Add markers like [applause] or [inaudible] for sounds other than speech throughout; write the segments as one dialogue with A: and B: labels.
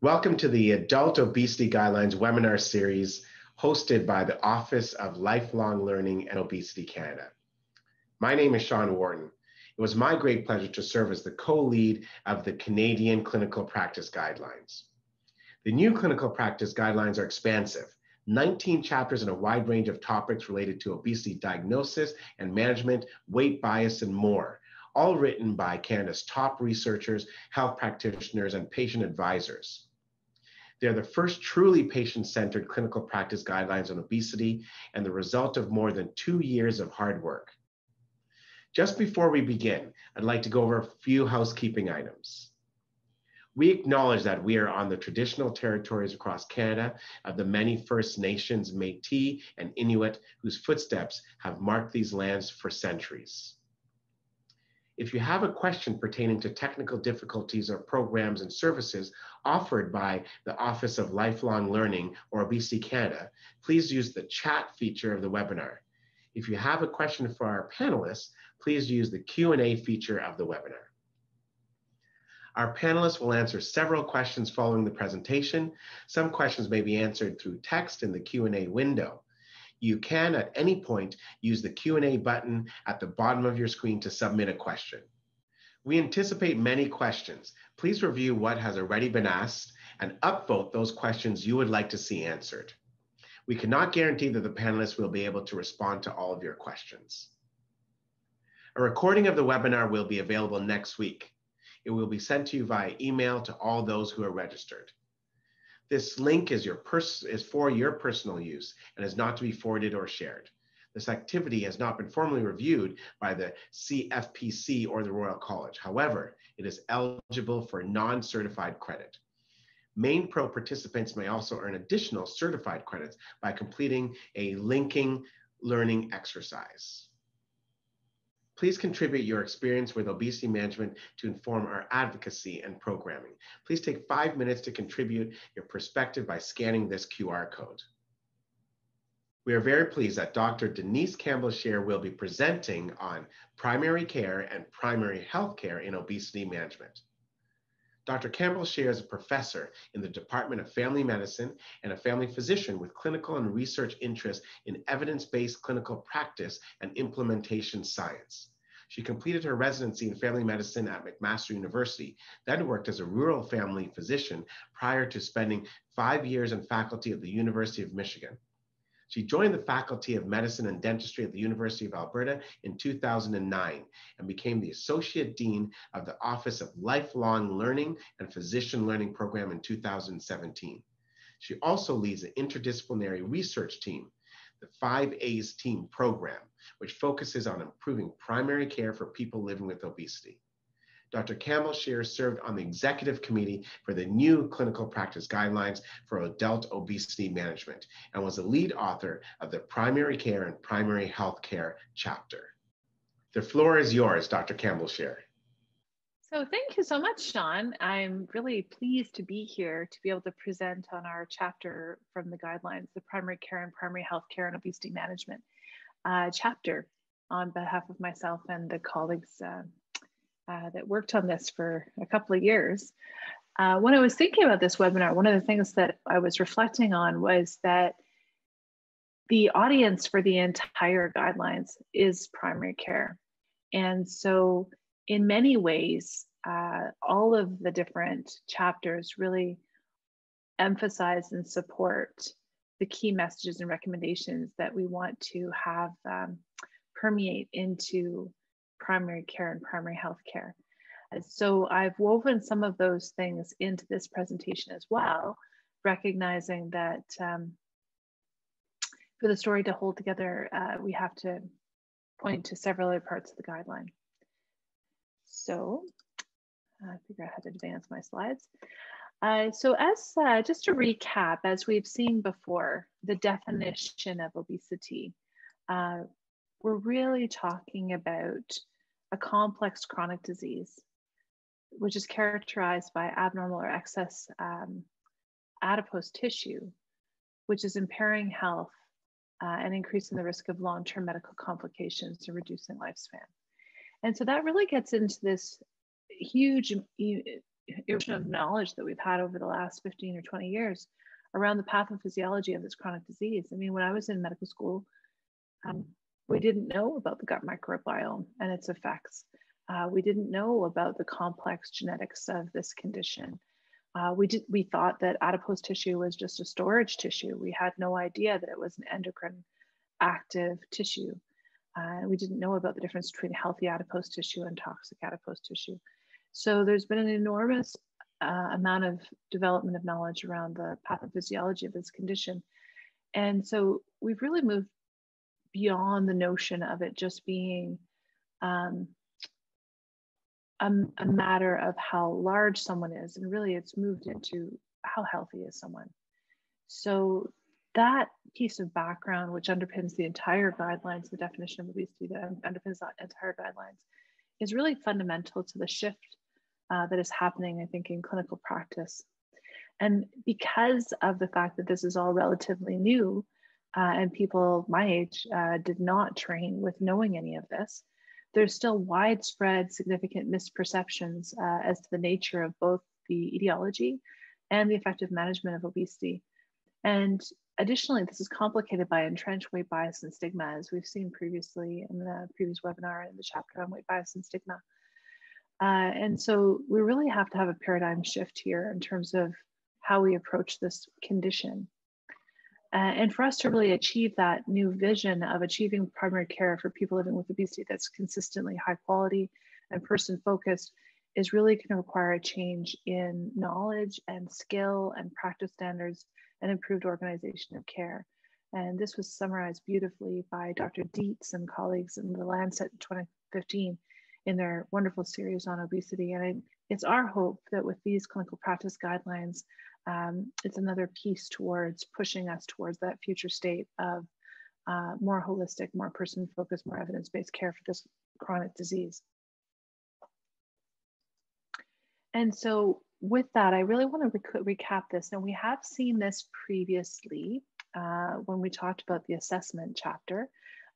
A: Welcome to the Adult Obesity Guidelines webinar series hosted by the Office of Lifelong Learning and Obesity Canada. My name is Sean Wharton. It was my great pleasure to serve as the co-lead of the Canadian Clinical Practice Guidelines. The new clinical practice guidelines are expansive, 19 chapters in a wide range of topics related to obesity diagnosis and management, weight bias, and more, all written by Canada's top researchers, health practitioners, and patient advisors. They're the first truly patient-centered clinical practice guidelines on obesity and the result of more than two years of hard work. Just before we begin, I'd like to go over a few housekeeping items. We acknowledge that we are on the traditional territories across Canada of the many First Nations, Métis, and Inuit whose footsteps have marked these lands for centuries. If you have a question pertaining to technical difficulties or programs and services offered by the Office of Lifelong Learning or Obesity Canada, please use the chat feature of the webinar. If you have a question for our panelists, please use the Q&A feature of the webinar. Our panelists will answer several questions following the presentation. Some questions may be answered through text in the Q&A window. You can at any point use the Q&A button at the bottom of your screen to submit a question. We anticipate many questions. Please review what has already been asked and upvote those questions you would like to see answered. We cannot guarantee that the panelists will be able to respond to all of your questions. A recording of the webinar will be available next week. It will be sent to you via email to all those who are registered. This link is, is for your personal use and is not to be forwarded or shared. This activity has not been formally reviewed by the CFPC or the Royal College. However, it is eligible for non-certified credit. Mainpro participants may also earn additional certified credits by completing a linking learning exercise. Please contribute your experience with obesity management to inform our advocacy and programming. Please take five minutes to contribute your perspective by scanning this QR code. We are very pleased that Dr. Denise Campbell-Scherer will be presenting on primary care and primary health care in obesity management. Dr. Campbell-Scherer is a professor in the Department of Family Medicine and a family physician with clinical and research interests in evidence-based clinical practice and implementation science. She completed her residency in family medicine at McMaster University, then worked as a rural family physician prior to spending five years in faculty at the University of Michigan. She joined the Faculty of Medicine and Dentistry at the University of Alberta in 2009 and became the Associate Dean of the Office of Lifelong Learning and Physician Learning Program in 2017. She also leads an interdisciplinary research team, the 5A's Team program, which focuses on improving primary care for people living with obesity. Dr. Campbell-Scherer served on the executive committee for the new clinical practice guidelines for adult obesity management and was the lead author of the primary care and primary health care chapter. The floor is yours, Dr. Campbell-Scherer.
B: So thank you so much, Sean. I'm really pleased to be here to be able to present on our chapter from the guidelines, the primary care and primary health care and obesity management uh, chapter on behalf of myself and the colleagues uh, uh, that worked on this for a couple of years. Uh, when I was thinking about this webinar, one of the things that I was reflecting on was that the audience for the entire guidelines is primary care. And so, in many ways, uh, all of the different chapters really emphasize and support the key messages and recommendations that we want to have um, permeate into primary care and primary health care. So I've woven some of those things into this presentation as well, recognizing that um, for the story to hold together, uh, we have to point to several other parts of the guideline. So I uh, figure out how to advance my slides. Uh, so as uh, just to recap, as we've seen before, the definition of obesity, uh, we're really talking about a complex chronic disease, which is characterized by abnormal or excess um, adipose tissue, which is impairing health uh, and increasing the risk of long-term medical complications and reducing lifespan. And so that really gets into this huge erosion of knowledge that we've had over the last 15 or 20 years around the pathophysiology of this chronic disease. I mean, when I was in medical school, um, we didn't know about the gut microbiome and its effects. Uh, we didn't know about the complex genetics of this condition. Uh, we did we thought that adipose tissue was just a storage tissue. We had no idea that it was an endocrine active tissue. Uh, we didn't know about the difference between healthy adipose tissue and toxic adipose tissue. So there's been an enormous uh, amount of development of knowledge around the pathophysiology of this condition. And so we've really moved beyond the notion of it just being um, a, a matter of how large someone is. And really, it's moved into how healthy is someone. So that piece of background, which underpins the entire guidelines, the definition of obesity that underpins that entire guidelines, is really fundamental to the shift uh, that is happening, I think, in clinical practice. And because of the fact that this is all relatively new, uh, and people my age uh, did not train with knowing any of this, there's still widespread significant misperceptions uh, as to the nature of both the etiology and the effective management of obesity. And additionally, this is complicated by entrenched weight bias and stigma, as we've seen previously in the previous webinar in the chapter on weight bias and stigma. Uh, and so we really have to have a paradigm shift here in terms of how we approach this condition. Uh, and for us to really achieve that new vision of achieving primary care for people living with obesity that's consistently high quality and person focused is really going to require a change in knowledge and skill and practice standards and improved organization of care. And this was summarized beautifully by Dr. Dietz and colleagues in the Lancet in 2015 in their wonderful series on obesity. And it's our hope that with these clinical practice guidelines, um, it's another piece towards pushing us towards that future state of uh, more holistic, more person focused, more evidence based care for this chronic disease. And so, with that, I really want to rec recap this. Now, we have seen this previously uh, when we talked about the assessment chapter,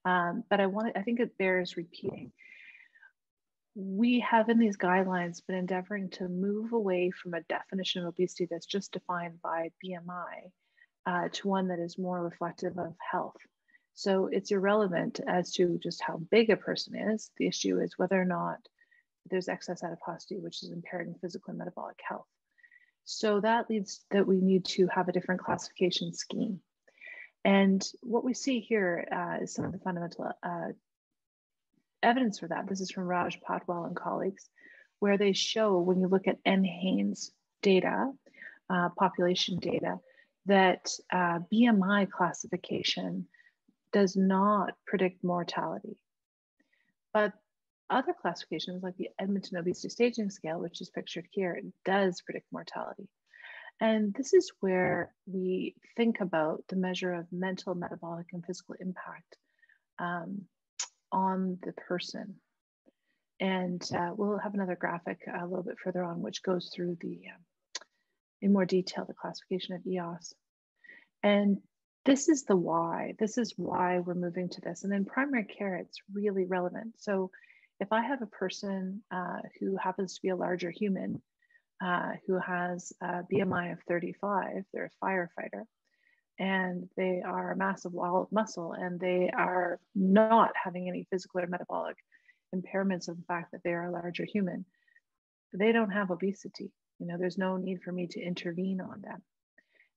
B: um, but I want I think it bears repeating we have in these guidelines been endeavoring to move away from a definition of obesity that's just defined by BMI uh, to one that is more reflective of health. So it's irrelevant as to just how big a person is. The issue is whether or not there's excess adiposity, which is impairing physical and metabolic health. So that leads that we need to have a different classification scheme. And what we see here uh, is some of the fundamental uh, evidence for that. This is from Raj Padwal and colleagues, where they show when you look at NHANES data, uh, population data, that uh, BMI classification does not predict mortality. But other classifications, like the Edmonton Obesity Staging Scale, which is pictured here, does predict mortality. And this is where we think about the measure of mental, metabolic, and physical impact um, on the person. And uh, we'll have another graphic a little bit further on, which goes through the, um, in more detail, the classification of EOS. And this is the why. This is why we're moving to this. And in primary care, it's really relevant. So if I have a person uh, who happens to be a larger human, uh, who has a BMI of 35, they're a firefighter, and they are a massive wall of muscle and they are not having any physical or metabolic impairments of the fact that they are a larger human. They don't have obesity. You know there's no need for me to intervene on them.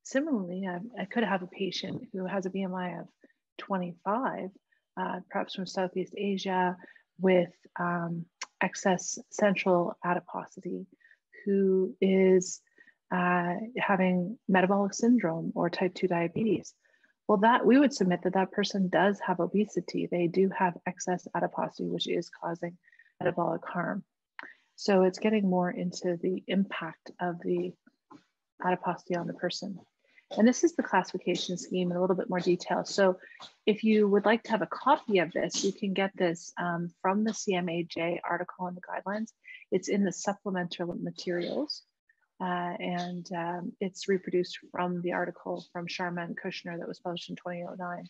B: Similarly i, I could have a patient who has a bmi of 25 uh, perhaps from southeast asia with um, excess central adiposity who is uh, having metabolic syndrome or type 2 diabetes. Well, that we would submit that that person does have obesity. They do have excess adiposity, which is causing metabolic harm. So it's getting more into the impact of the adiposity on the person. And this is the classification scheme in a little bit more detail. So if you would like to have a copy of this, you can get this um, from the CMAJ article in the guidelines. It's in the supplemental materials. Uh, and um, it's reproduced from the article from Sharma and Kushner that was published in 2009.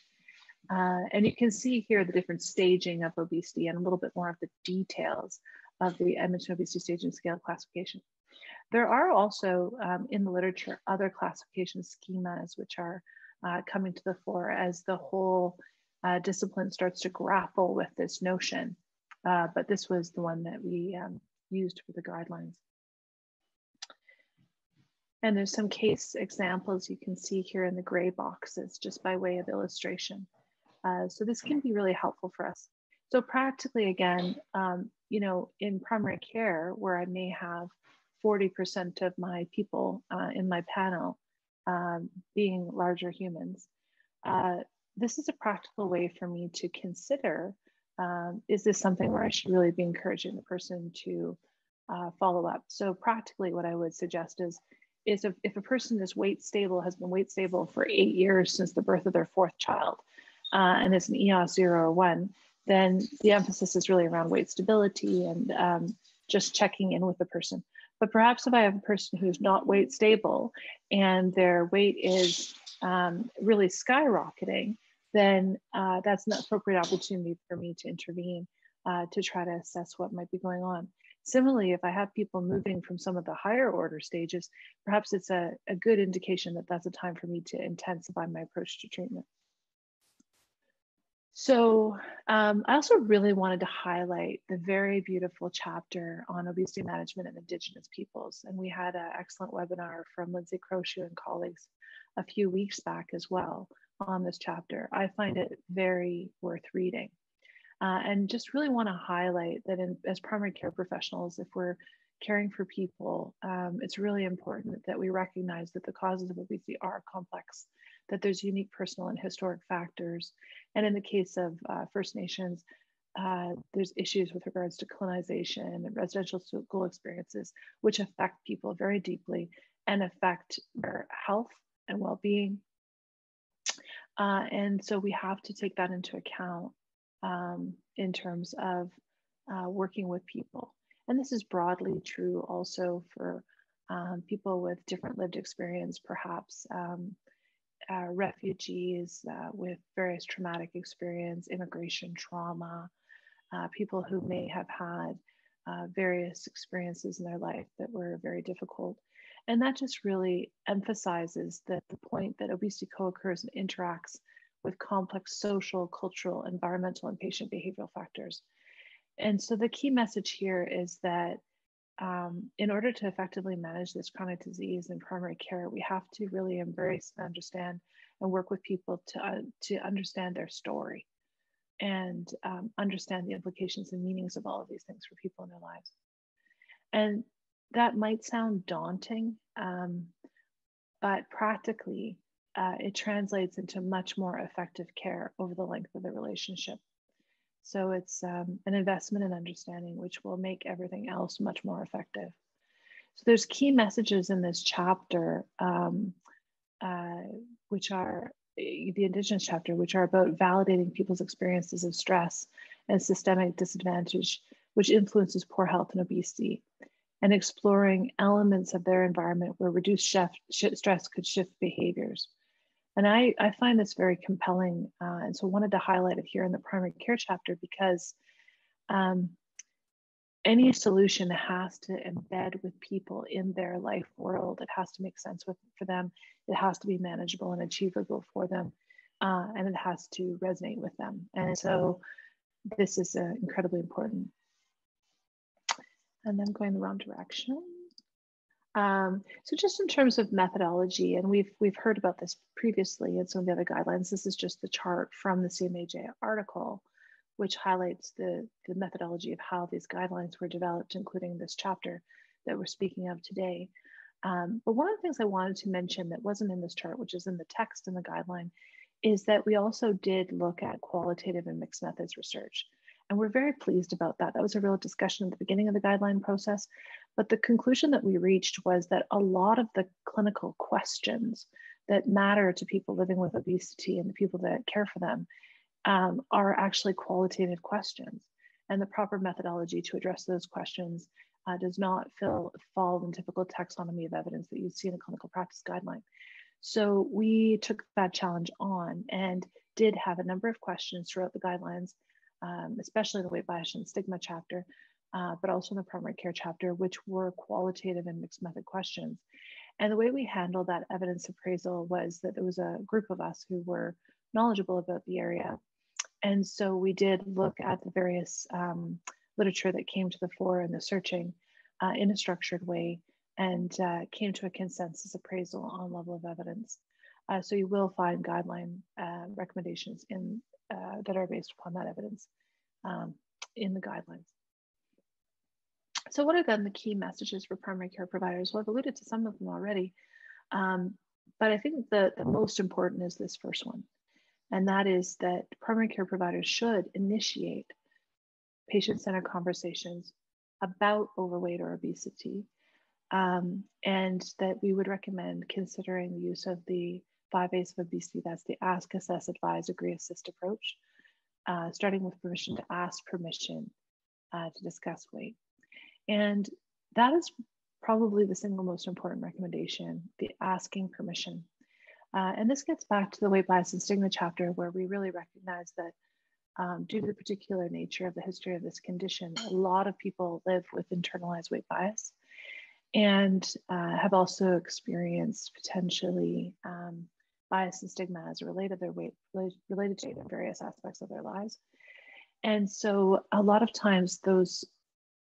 B: Uh, and you can see here the different staging of obesity and a little bit more of the details of the Edmonton Obesity Staging Scale classification. There are also um, in the literature other classification schemas which are uh, coming to the fore as the whole uh, discipline starts to grapple with this notion. Uh, but this was the one that we um, used for the guidelines. And there's some case examples you can see here in the gray boxes just by way of illustration. Uh, so this can be really helpful for us. So practically again, um, you know, in primary care where I may have 40% of my people uh, in my panel um, being larger humans, uh, this is a practical way for me to consider, um, is this something where I should really be encouraging the person to uh, follow up? So practically what I would suggest is, is if, if a person is weight stable, has been weight stable for eight years since the birth of their fourth child, uh, and it's an EOS zero or one, then the emphasis is really around weight stability and um, just checking in with the person. But perhaps if I have a person who's not weight stable and their weight is um, really skyrocketing, then uh, that's an appropriate opportunity for me to intervene uh, to try to assess what might be going on. Similarly, if I have people moving from some of the higher order stages, perhaps it's a, a good indication that that's a time for me to intensify my approach to treatment. So um, I also really wanted to highlight the very beautiful chapter on obesity management in Indigenous peoples. And we had an excellent webinar from Lynden Crowshoe and colleagues a few weeks back as well on this chapter. I find it very worth reading. Uh, and just really want to highlight that in, as primary care professionals, if we're caring for people, um, it's really important that we recognize that the causes of obesity are complex that there's unique personal and historic factors. And in the case of uh, First Nations, uh, there's issues with regards to colonization and residential school experiences, which affect people very deeply and affect their health and well being. Uh, and so we have to take that into account um, in terms of uh, working with people. And this is broadly true also for um, people with different lived experience, perhaps um, uh, refugees uh, with various traumatic experience, immigration trauma, uh, people who may have had uh, various experiences in their life that were very difficult. And that just really emphasizes that the point that obesity co-occurs and interacts with complex social, cultural, environmental, and patient behavioral factors. And so the key message here is that um, in order to effectively manage this chronic disease in primary care, we have to really embrace and understand and work with people to, uh, to understand their story and um, understand the implications and meanings of all of these things for people in their lives. And that might sound daunting, um, but practically, uh, it translates into much more effective care over the length of the relationship. So it's um, an investment in understanding, which will make everything else much more effective. So there's key messages in this chapter, um, uh, which are eh, the Indigenous chapter, which are about validating people's experiences of stress and systemic disadvantage, which influences poor health and obesity, and exploring elements of their environment where reduced stress could shift behaviors. And I, I find this very compelling. Uh, and so wanted to highlight it here in the primary care chapter because um, any solution has to embed with people in their life world. It has to make sense with, for them. It has to be manageable and achievable for them. Uh, and it has to resonate with them. And so this is uh, incredibly important. And then going the wrong direction. Um, so just in terms of methodology, and we've we've heard about this previously in some of the other guidelines. This is just the chart from the CMAJ article, which highlights the, the methodology of how these guidelines were developed, including this chapter that we're speaking of today. Um, but one of the things I wanted to mention that wasn't in this chart, which is in the text in the guideline, is that we also did look at qualitative and mixed methods research. And we're very pleased about that. That was a real discussion at the beginning of the guideline process. But the conclusion that we reached was that a lot of the clinical questions that matter to people living with obesity and the people that care for them um, are actually qualitative questions. And the proper methodology to address those questions uh, does not fill, fall in typical taxonomy of evidence that you see in a clinical practice guideline. So we took that challenge on and did have a number of questions throughout the guidelines um, especially the weight bias and stigma chapter, uh, but also in the primary care chapter, which were qualitative and mixed method questions. And the way we handled that evidence appraisal was that there was a group of us who were knowledgeable about the area. And so we did look at the various um, literature that came to the fore in the searching uh, in a structured way and uh, came to a consensus appraisal on level of evidence. Uh, so you will find guideline uh, recommendations in uh, that are based upon that evidence um, in the guidelines. So what are then the key messages for primary care providers? Well, I've alluded to some of them already, um, but I think the, the most important is this first one. And that is that primary care providers should initiate patient-centered conversations about overweight or obesity um, and that we would recommend considering the use of the five A's of obesity. That's the ask, assess, advise, agree, assist approach, uh, starting with permission to ask permission uh, to discuss weight. And that is probably the single most important recommendation the asking permission. Uh, and this gets back to the weight bias and stigma chapter, where we really recognize that um, due to the particular nature of the history of this condition, a lot of people live with internalized weight bias and uh, have also experienced potentially um, bias and stigma as related to their weight related to various aspects of their lives. And so a lot of times those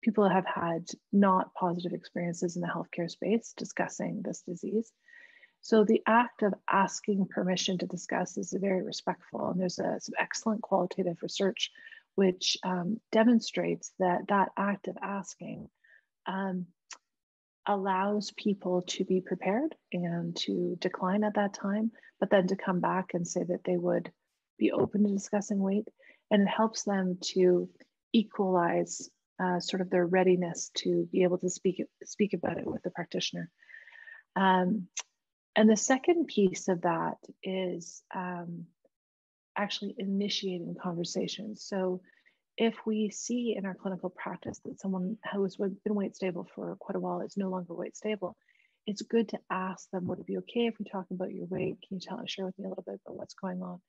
B: people have had not positive experiences in the healthcare space discussing this disease. So the act of asking permission to discuss is very respectful. And there's a, some excellent qualitative research which um, demonstrates that that act of asking um, allows people to be prepared and to decline at that time, but then to come back and say that they would be open to discussing weight. And it helps them to equalize uh, sort of their readiness to be able to speak speak about it with the practitioner. Um, and the second piece of that is um, actually initiating conversations. So if we see in our clinical practice that someone who has been weight stable for quite a while is no longer weight stable, it's good to ask them, would it be okay if we talk about your weight? Can you tell, share with me a little bit about what's going on?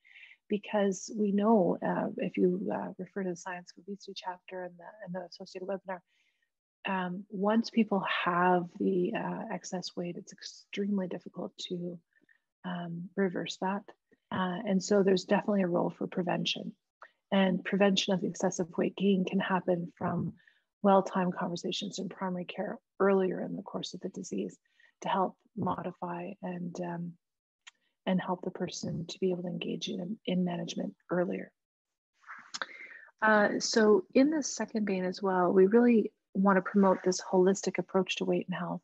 B: Because we know uh, if you uh, refer to the science of obesity chapter and the, and the associated webinar, um, once people have the uh, excess weight, it's extremely difficult to um, reverse that. Uh, and so there's definitely a role for prevention. And prevention of the excessive weight gain can happen from well-timed conversations in primary care earlier in the course of the disease to help modify and um, and help the person to be able to engage in, in management earlier. Uh, so in the second vein as well, we really want to promote this holistic approach to weight and health,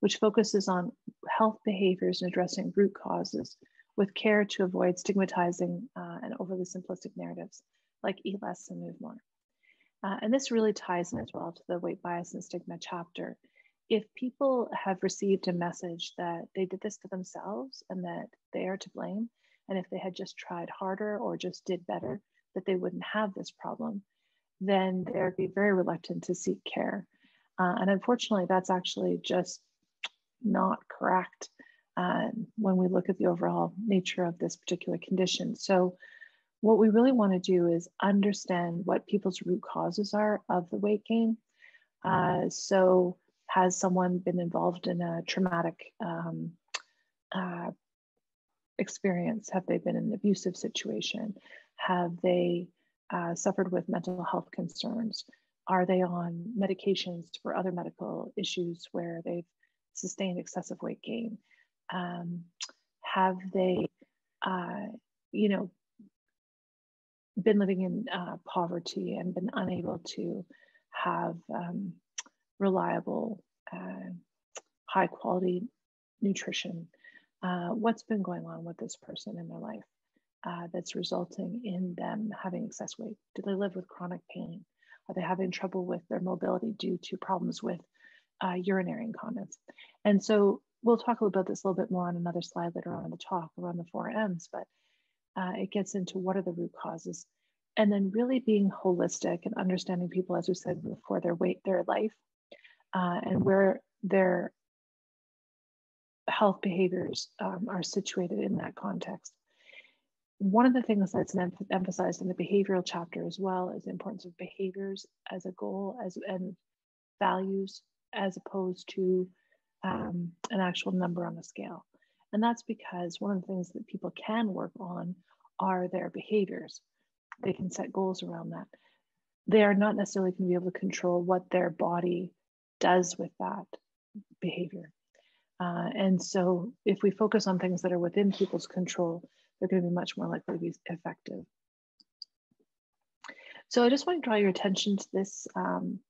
B: which focuses on health behaviors and addressing root causes with care to avoid stigmatizing uh, and overly simplistic narratives like eat less and move more. Uh, and this really ties in as well to the weight bias and stigma chapter if people have received a message that they did this to themselves and that they are to blame, and if they had just tried harder or just did better, that they wouldn't have this problem, then they'd be very reluctant to seek care. Uh, and unfortunately, that's actually just not correct uh, when we look at the overall nature of this particular condition. So, what we really want to do is understand what people's root causes are of the weight gain. Uh, so, has someone been involved in a traumatic um, uh, experience? Have they been in an abusive situation? Have they uh, suffered with mental health concerns? Are they on medications for other medical issues where they've sustained excessive weight gain? Um, have they, uh, you know, been living in uh, poverty and been unable to have um, reliable, uh, high quality nutrition. Uh, what's been going on with this person in their life uh, that's resulting in them having excess weight? Do they live with chronic pain? Are they having trouble with their mobility due to problems with uh, urinary incontinence? And so we'll talk about this a little bit more on another slide later on in the talk around the four M's, but uh, it gets into what are the root causes and then really being holistic and understanding people, as we said before, their weight, their life, uh, and where their health behaviors um, are situated in that context. one of the things that's emphasized in the behavioral chapter as well is the importance of behaviors as a goal as and values as opposed to um, an actual number on the scale. And that's because one of the things that people can work on are their behaviors. They can set goals around that. They are not necessarily going to be able to control what their body does with that behavior. Uh, and so, if we focus on things that are within people's control, they're going to be much more likely to be effective. So, I just want to draw your attention to this um,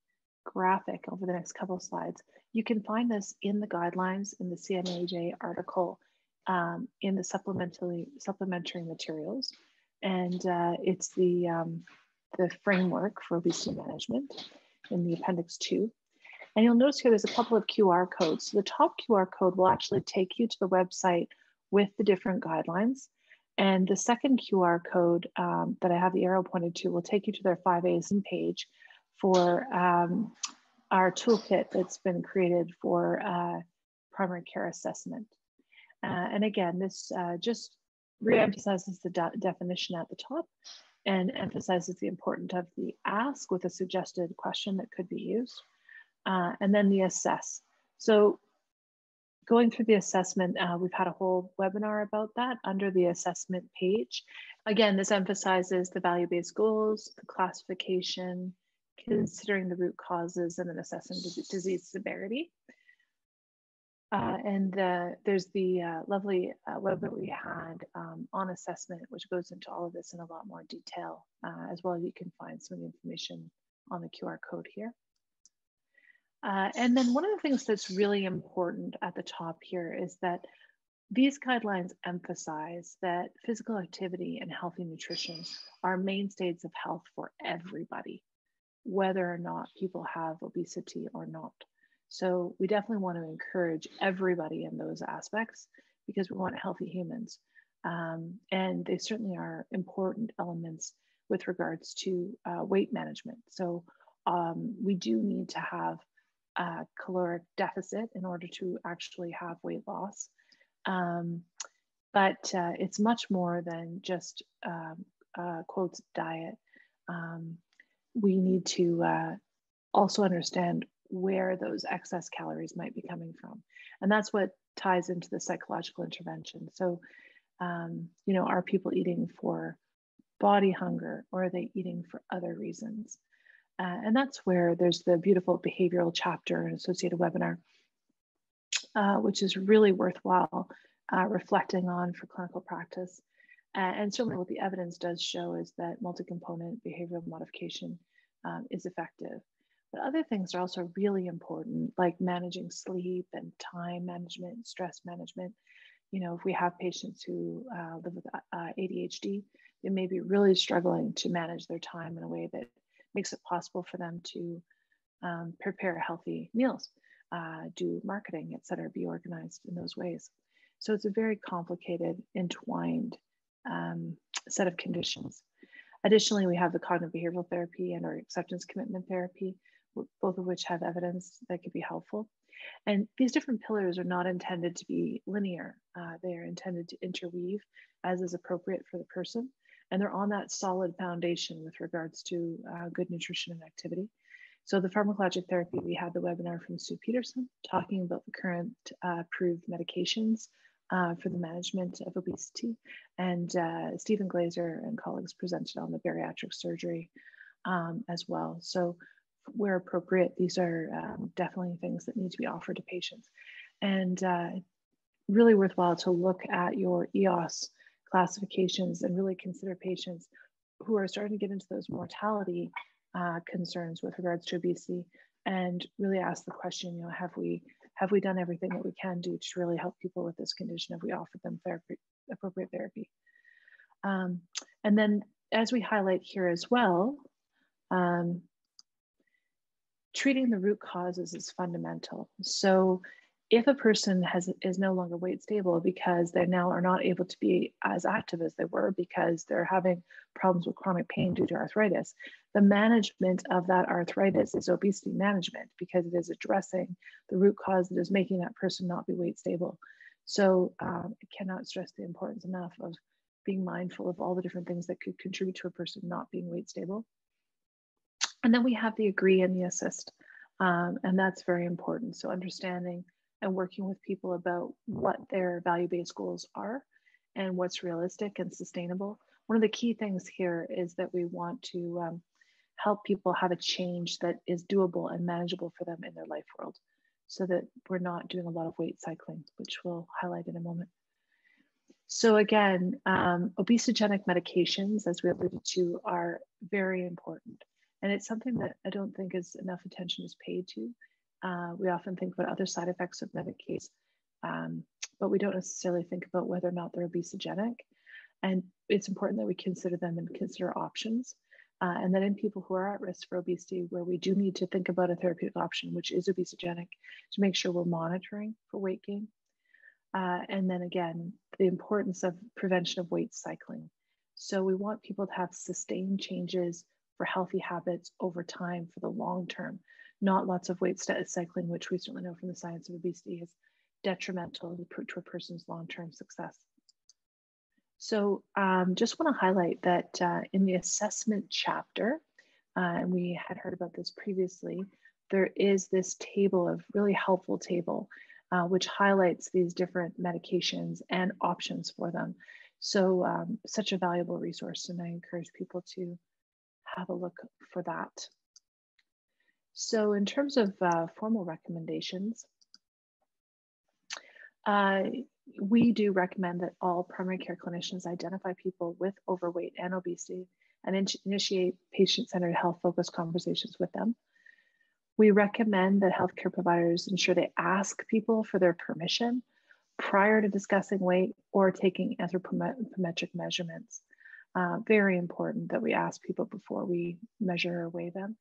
B: graphic over the next couple slides. You can find this in the guidelines in the CMAJ article um, in the supplementary supplementary materials, and uh, it's the um, the framework for obesity management in the appendix two. And you'll notice here there's a couple of QR codes. So the top QR code will actually take you to the website with the different guidelines. And the second QR code um, that I have the arrow pointed to will take you to their 5A's page for um, our toolkit that's been created for uh, primary care assessment. Uh, and again, this uh, just reemphasizes the de definition at the top and emphasizes the importance of the ask with a suggested question that could be used. Uh, and then the assess. So going through the assessment, uh, we've had a whole webinar about that under the assessment page. Again, this emphasizes the value-based goals, the classification, considering the root causes and then assessing disease severity. Uh, and uh, there's the uh, lovely uh, webinar we had um, on assessment, which goes into all of this in a lot more detail. Uh, as well, as you can find some of the information on the QR code here. Uh, and then one of the things that's really important at the top here is that these guidelines emphasize that physical activity and healthy nutrition are mainstays of health for everybody whether or not people have obesity or not. So we definitely want to encourage everybody in those aspects because we want healthy humans. Um, and they certainly are important elements with regards to uh, weight management. So um, we do need to have a caloric deficit in order to actually have weight loss. Um, but uh, it's much more than just um, uh, quotes diet. Um, we need to uh, also understand where those excess calories might be coming from. And that's what ties into the psychological intervention. So, um, you know, are people eating for body hunger or are they eating for other reasons? Uh, and that's where there's the beautiful behavioral chapter and associated webinar, uh, which is really worthwhile uh, reflecting on for clinical practice. And certainly what the evidence does show is that multi-component behavioral modification um, is effective. But other things are also really important, like managing sleep and time management, stress management. You know, if we have patients who uh, live with uh, ADHD, they may be really struggling to manage their time in a way that makes it possible for them to um, prepare healthy meals, uh, do marketing, et cetera, be organized in those ways. So it's a very complicated, entwined um, set of conditions. Additionally, we have the cognitive behavioral therapy and our acceptance commitment therapy, both of which have evidence that could be helpful. And these different pillars are not intended to be linear. Uh, they are intended to interweave as is appropriate for the person. And they're on that solid foundation with regards to uh, good nutrition and activity. So the pharmacologic therapy, we had the webinar from Sue Pedersen talking about the current uh, approved medications uh, for the management of obesity. And uh, Stephen Glazer and colleagues presented on the bariatric surgery um, as well. So where appropriate, these are um, definitely things that need to be offered to patients. And uh, really worthwhile to look at your EOS classifications and really consider patients who are starting to get into those mortality uh, concerns with regards to obesity and really ask the question, you know, have we have we done everything that we can do to really help people with this condition? Have we offered them therapy, appropriate therapy? Um, and then as we highlight here as well, um, treating the root causes is fundamental. So if a person has is no longer weight stable because they now are not able to be as active as they were because they're having problems with chronic pain due to arthritis the management of that arthritis is obesity management because it is addressing the root cause that is making that person not be weight stable so um, i cannot stress the importance enough of being mindful of all the different things that could contribute to a person not being weight stable. And then we have the agree and the assist. Um, and that's very important. So understanding and working with people about what their value-based goals are and what's realistic and sustainable. One of the key things here is that we want to um, help people have a change that is doable and manageable for them in their life world so that we're not doing a lot of weight cycling, which we'll highlight in a moment. So again, um, obesogenic medications, as we alluded to, are very important. And it's something that I don't think is enough attention is paid to. Uh, we often think about other side effects of Medicaid, um, but we don't necessarily think about whether or not they're obesogenic. And it's important that we consider them and consider options. Uh, and then in people who are at risk for obesity, where we do need to think about a therapeutic option, which is obesogenic, to make sure we're monitoring for weight gain. Uh, and then again, the importance of prevention of weight cycling. So we want people to have sustained changes for healthy habits over time for the long term, not lots of weight cycling, which we certainly know from the science of obesity is detrimental to a person's long term success. So um, just want to highlight that uh, in the assessment chapter, uh, and we had heard about this previously, there is this table of really helpful table, uh, which highlights these different medications and options for them. So um, such a valuable resource and I encourage people to have a look for that. So in terms of uh, formal recommendations, uh, we do recommend that all primary care clinicians identify people with overweight and obesity and in initiate patient-centered health-focused conversations with them. We recommend that healthcare providers ensure they ask people for their permission prior to discussing weight or taking anthropometric measurements. Uh, very important that we ask people before we measure or weigh them.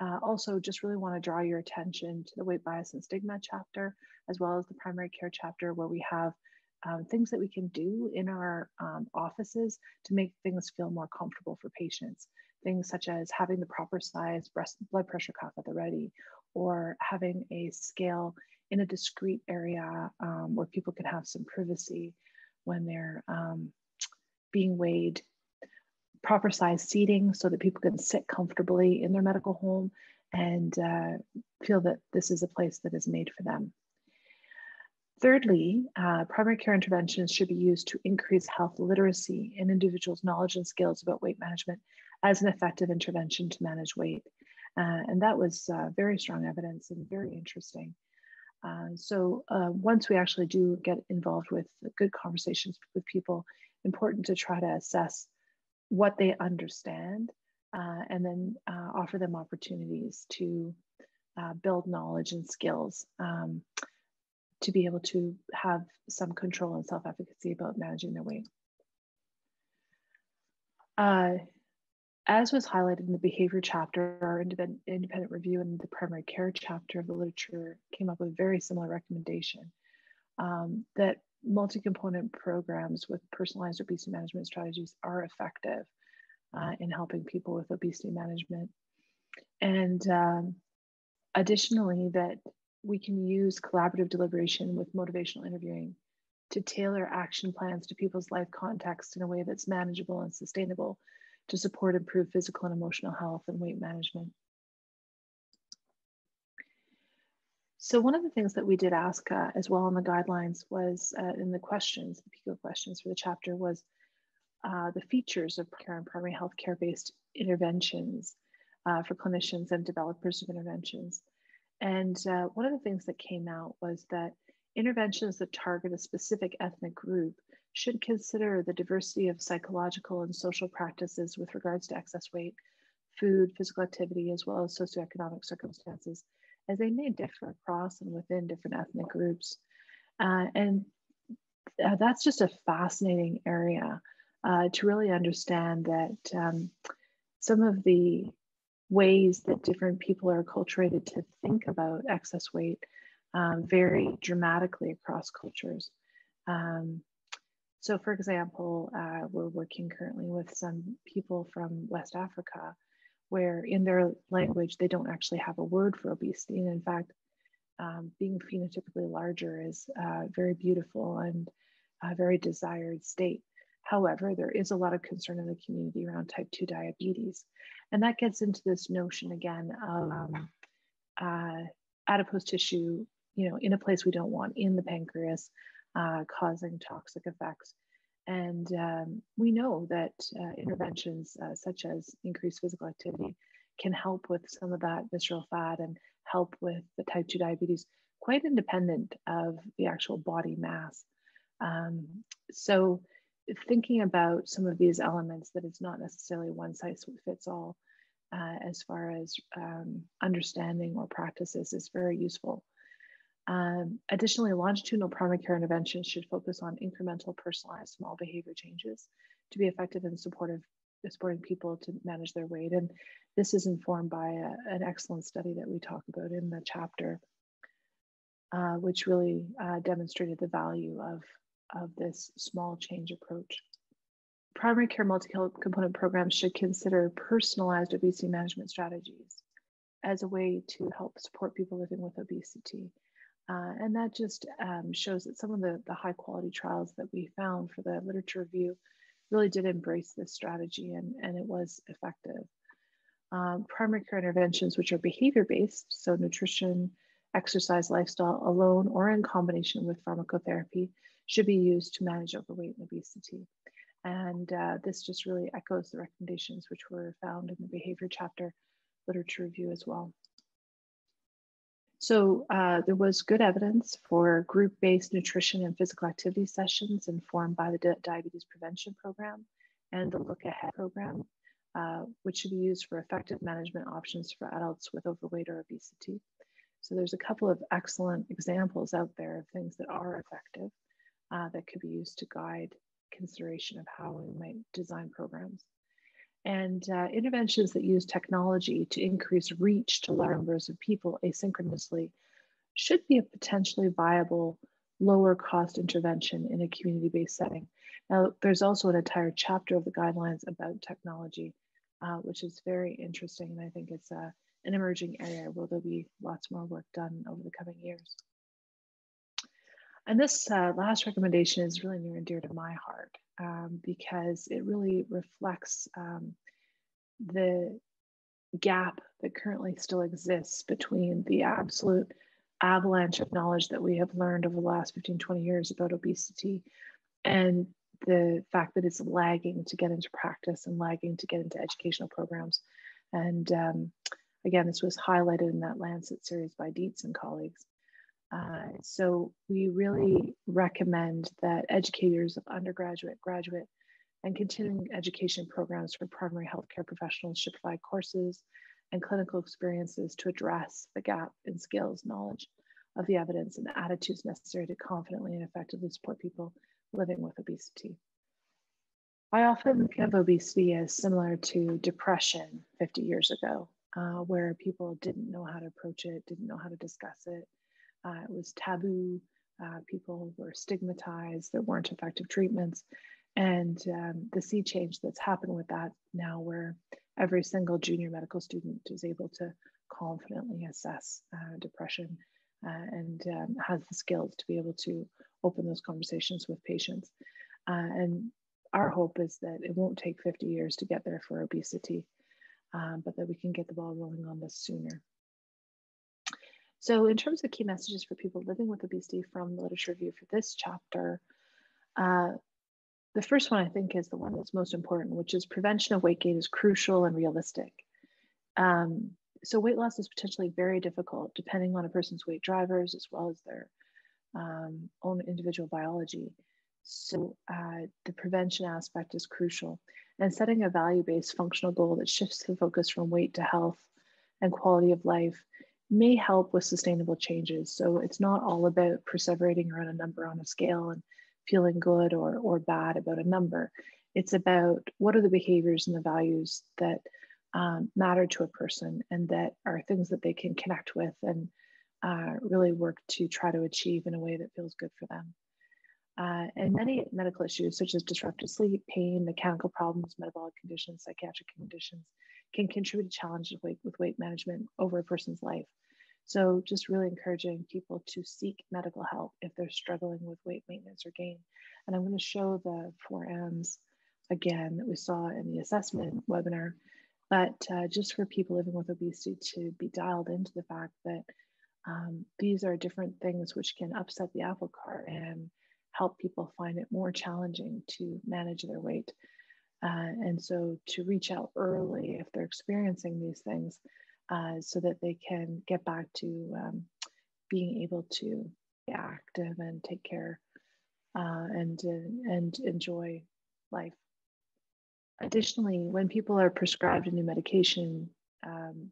B: Uh, also, just really want to draw your attention to the weight bias and stigma chapter, as well as the primary care chapter, where we have um, things that we can do in our um, offices to make things feel more comfortable for patients. Things such as having the proper size breast blood pressure cuff at the ready, or having a scale in a discrete area um, where people can have some privacy when they're um, being weighed proper size seating so that people can sit comfortably in their medical home and uh, feel that this is a place that is made for them. Thirdly, uh, primary care interventions should be used to increase health literacy in individuals' knowledge and skills about weight management as an effective intervention to manage weight. Uh, and that was uh, very strong evidence and very interesting. Uh, so uh, once we actually do get involved with good conversations with people, important to try to assess what they understand uh, and then uh, offer them opportunities to uh, build knowledge and skills um, to be able to have some control and self-efficacy about managing their weight. Uh, as was highlighted in the behavior chapter, our independent, independent review and the primary care chapter of the literature came up with a very similar recommendation um, that multi-component programs with personalized obesity management strategies are effective uh, in helping people with obesity management. And um, additionally, that we can use collaborative deliberation with motivational interviewing to tailor action plans to people's life context in a way that's manageable and sustainable to support improved physical and emotional health and weight management. So one of the things that we did ask uh, as well in the guidelines was uh, in the questions, the PICO questions for the chapter was uh, the features of care and primary health care based interventions uh, for clinicians and developers of interventions. And uh, one of the things that came out was that interventions that target a specific ethnic group should consider the diversity of psychological and social practices with regards to excess weight, food, physical activity, as well as socioeconomic circumstances as they may differ across and within different ethnic groups. Uh, and uh, that's just a fascinating area uh, to really understand that um, some of the ways that different people are acculturated to think about excess weight um, vary dramatically across cultures. Um, so, for example, uh, we're working currently with some people from West Africa where in their language they don't actually have a word for obesity. And in fact, um, being phenotypically larger is uh, very beautiful and a very desired state. However, there is a lot of concern in the community around type 2 diabetes. And that gets into this notion again of um, uh, adipose tissue, you know, in a place we don't want in the pancreas, uh, causing toxic effects. And um, we know that uh, interventions uh, such as increased physical activity can help with some of that visceral fat and help with the type 2 diabetes, quite independent of the actual body mass. Um, so, thinking about some of these elements that it's not necessarily one size fits all uh, as far as um, understanding or practices is very useful. Um, additionally, longitudinal primary care interventions should focus on incremental, personalized, small behavior changes to be effective and supportive, supporting people to manage their weight. And this is informed by a, an excellent study that we talk about in the chapter, uh, which really uh, demonstrated the value of, of this small change approach. Primary care multi-component programs should consider personalized obesity management strategies as a way to help support people living with obesity. Uh, and that just um, shows that some of the, the high quality trials that we found for the literature review really did embrace this strategy and, and it was effective. Um, primary care interventions, which are behavior based, so nutrition, exercise, lifestyle alone, or in combination with pharmacotherapy, should be used to manage overweight and obesity. And uh, this just really echoes the recommendations which were found in the behavior chapter literature review as well. So uh, there was good evidence for group-based nutrition and physical activity sessions informed by the diabetes prevention program and the Look Ahead program, uh, which should be used for effective management options for adults with overweight or obesity. So there's a couple of excellent examples out there of things that are effective uh, that could be used to guide consideration of how we might design programs and uh, interventions that use technology to increase reach to large numbers of people asynchronously should be a potentially viable lower cost intervention in a community-based setting. Now, there's also an entire chapter of the guidelines about technology, uh, which is very interesting. And I think it's uh, an emerging area where there'll be lots more work done over the coming years. And this uh, last recommendation is really near and dear to my heart um, because it really reflects um, the gap that currently still exists between the absolute avalanche of knowledge that we have learned over the last 15, 20 years about obesity and the fact that it's lagging to get into practice and lagging to get into educational programs. And um, again, this was highlighted in that Lancet series by Dietz and colleagues. Uh, so we really recommend that educators of undergraduate, graduate, and continuing education programs for primary healthcare professionals should provide courses and clinical experiences to address the gap in skills, knowledge of the evidence, and attitudes necessary to confidently and effectively support people living with obesity. I often think of obesity as similar to depression 50 years ago, uh, where people didn't know how to approach it, didn't know how to discuss it, uh, it was taboo. Uh, people were stigmatized. There weren't effective treatments. And um, the sea change that's happened with that now, where every single junior medical student is able to confidently assess uh, depression uh, and um, has the skills to be able to open those conversations with patients. Uh, and our hope is that it won't take 50 years to get there for obesity, um, but that we can get the ball rolling on this sooner. So, in terms of key messages for people living with obesity from the literature review for this chapter, uh, the first one I think is the one that's most important, which is prevention of weight gain is crucial and realistic. Um, so, weight loss is potentially very difficult depending on a person's weight drivers as well as their um, own individual biology. So, uh, the prevention aspect is crucial. And setting a value based functional goal that shifts the focus from weight to health and quality of life may help with sustainable changes. So it's not all about perseverating around a number on a scale and feeling good or, or bad about a number. It's about what are the behaviors and the values that um, matter to a person and that are things that they can connect with and uh, really work to try to achieve in a way that feels good for them. Uh, and many medical issues, such as disrupted sleep, pain, mechanical problems, metabolic conditions, psychiatric conditions, can contribute to challenges with weight, with weight management over a person's life. So just really encouraging people to seek medical help if they're struggling with weight maintenance or gain. And I'm going to show the four M's again that we saw in the assessment webinar, but uh, just for people living with obesity to be dialed into the fact that um, these are different things which can upset the apple cart and help people find it more challenging to manage their weight. Uh, and so to reach out early if they're experiencing these things uh, so that they can get back to um, being able to be active and take care uh, and, uh, and enjoy life. Additionally, when people are prescribed a new medication, um,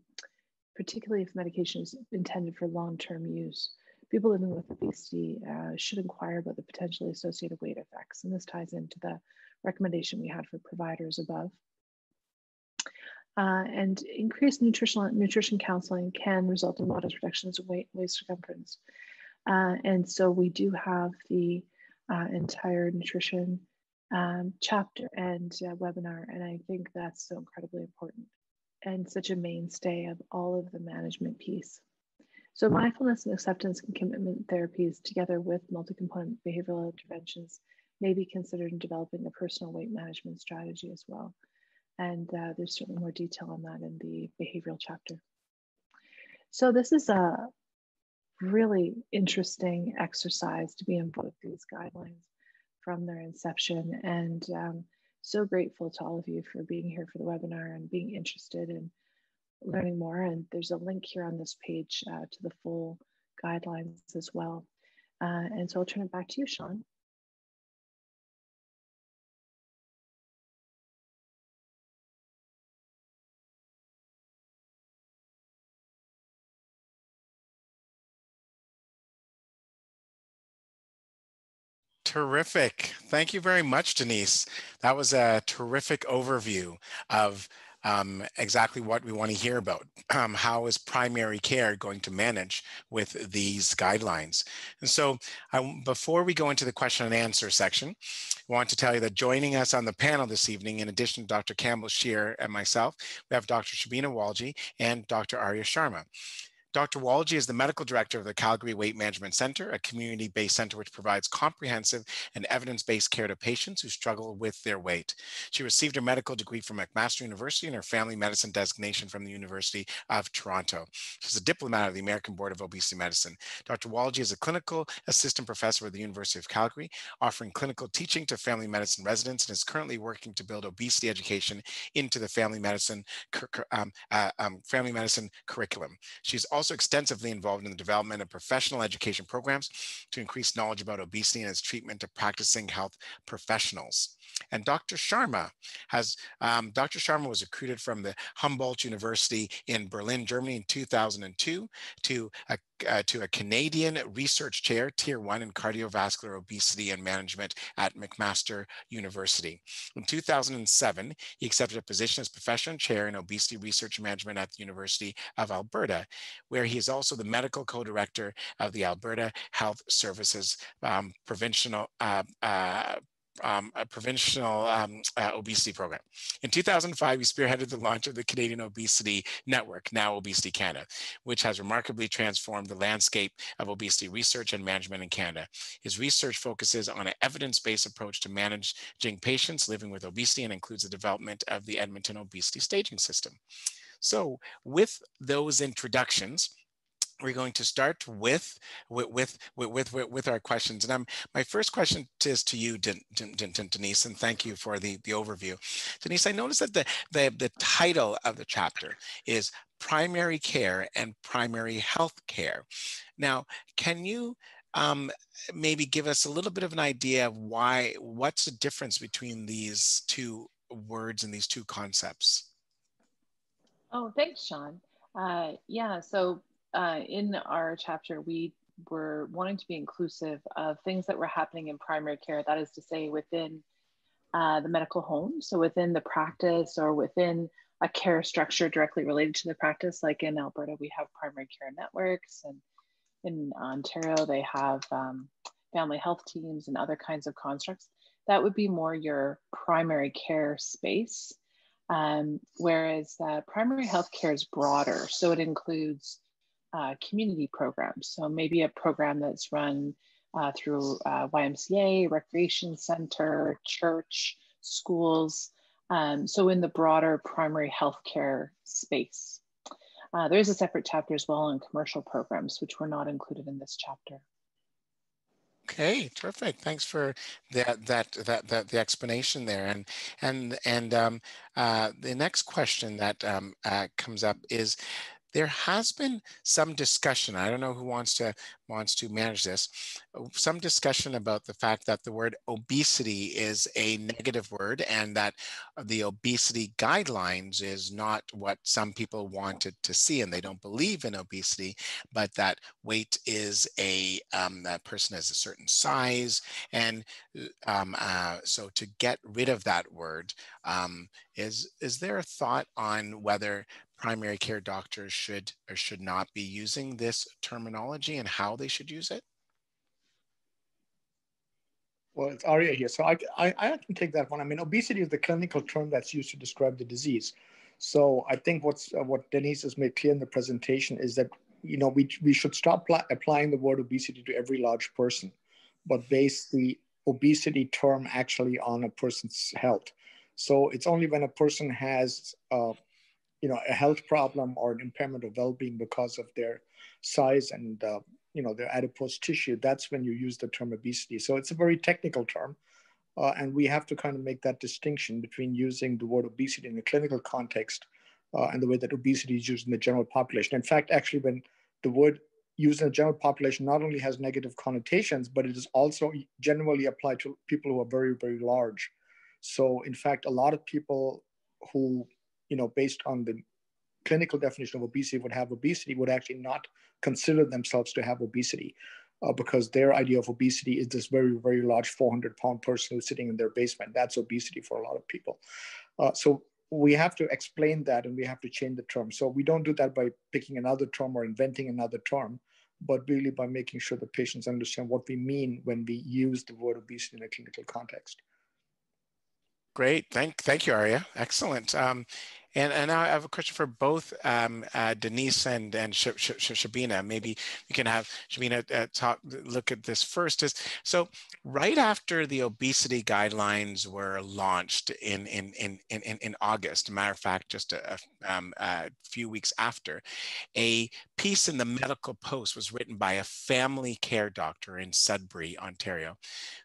B: particularly if medication is intended for long-term use, people living with obesity uh, should inquire about the potentially associated weight effects. And this ties into the recommendation we had for providers above. Uh, and increased nutritional nutrition counseling can result in modest reductions in weight waist circumference. Uh, and so we do have the uh, entire nutrition um, chapter and uh, webinar, and I think that's so incredibly important and such a mainstay of all of the management piece. So mindfulness and acceptance and commitment therapies together with multi-component behavioral interventions may be considered in developing a personal weight management strategy as well. And uh, there's certainly more detail on that in the behavioral chapter. So this is a really interesting exercise to be involved with these guidelines from their inception. And um, so grateful to all of you for being here for the webinar and being interested in learning more. And there's a link here on this page uh, to the full guidelines as well. Uh, and so I'll turn it back to you, Sean.
A: Terrific. Thank you very much, Denise. That was a terrific overview of um, exactly what we want to hear about. Um, how is primary care going to manage with these guidelines? And so um, before we go into the question and answer section, I want to tell you that joining us on the panel this evening, in addition to Dr. Campbell Scherer and myself, we have Dr. Shabina Walji and Dr. Arya Sharma. Dr. Walji is the medical director of the Calgary Weight Management Center, a community-based center which provides comprehensive and evidence-based care to patients who struggle with their weight. She received her medical degree from McMaster University and her family medicine designation from the University of Toronto. She's a diplomat of the American Board of Obesity Medicine. Dr. Walji is a clinical assistant professor at the University of Calgary, offering clinical teaching to family medicine residents and is currently working to build obesity education into the family medicine um, uh, um, family medicine curriculum. She's also also extensively involved in the development of professional education programs to increase knowledge about obesity and its treatment to practicing health professionals. And Dr. Sharma has, um, Dr. Sharma was recruited from the Humboldt University in Berlin, Germany in 2002 to a, uh, to a Canadian research chair, tier one in cardiovascular obesity and management at McMaster University. In 2007, he accepted a position as professor and chair in obesity research management at the University of Alberta, where he is also the medical co-director of the Alberta Health Services um, Provincial uh, uh, um, a provincial um, uh, obesity program. In 2005, he spearheaded the launch of the Canadian Obesity Network, now Obesity Canada, which has remarkably transformed the landscape of obesity research and management in Canada. His research focuses on an evidence-based approach to managing patients living with obesity and includes the development of the Edmonton Obesity Staging System. So with those introductions, we're going to start with with with with, with, our questions. And I'm, my first question is to you, Denise, and thank you for the, the overview. Denise, I noticed that the, the, the title of the chapter is Primary Care and Primary Health Care. Now, can you um, maybe give us a little bit of an idea of why, what's the difference between these two words and these two concepts?
B: Oh, thanks, Sean. Uh, yeah, so uh, in our chapter, we were wanting to be inclusive of things that were happening in primary care. That is to say, within uh, the medical home, so within the practice or within a care structure directly related to the practice. Like in Alberta, we have primary care networks, and in Ontario, they have um, family health teams and other kinds of constructs. That would be more your primary care space. Um, whereas uh, primary health care is broader. So it includes uh, community programs. So maybe a program that's run uh, through uh, YMCA, recreation center, church, schools. Um, so in the broader primary healthcare space. Uh, there's a separate chapter as well on commercial programs, which were not included in this chapter.
A: Okay, terrific. Thanks for that that that that the explanation there. And and and um, uh, the next question that um, uh, comes up is there has been some discussion i don't know who wants to wants to manage this some discussion about the fact that the word obesity is a negative word and that the obesity guidelines is not what some people wanted to see and they don't believe in obesity but that weight is a um, that person has a certain size and um, uh, so to get rid of that word um, is is there a thought on whether primary care doctors should or should not be using this terminology and how they should use it?
C: Well, it's Arya here. So I, I, I can take that one. I mean, obesity is the clinical term that's used to describe the disease. So I think what's uh, what Denise has made clear in the presentation is that you know we, we should stop pl- applying the word obesity to every large person, but base the obesity term actually on a person's health. So it's only when a person has uh, you know a health problem or an impairment of well-being because of their size and uh, you know their adipose tissue that's when you use the term obesity. So it's a very technical term uh, and we have to kind of make that distinction between using the word obesity in a clinical context uh, and the way that obesity is used in the general population. In fact actually when the word used in the general population not only has negative connotations but it is also generally applied to people who are very very large. So in fact a lot of people who you know, based on the clinical definition of obesity would have obesity would actually not consider themselves to have obesity uh, because their idea of obesity is this very, very large 400 pound person who's sitting in their basement. That's obesity for a lot of people. Uh, so we have to explain that and we have to change the term. So we don't do that by picking another term or inventing another term, but really by making sure the patients understand what we mean when we use the word obesity in a clinical context.
A: Great, thank thank you, Arya. Excellent. Um, and, and now I have a question for both um, uh, Denise and, and Sh Sh Sh Shabina. Maybe we can have Shabina uh, talk, look at this first. Is, so right after the obesity guidelines were launched in, in, in, in, in August, matter of fact, just a, um, a few weeks after, a piece in the Medical Post was written by a family care doctor in Sudbury, Ontario,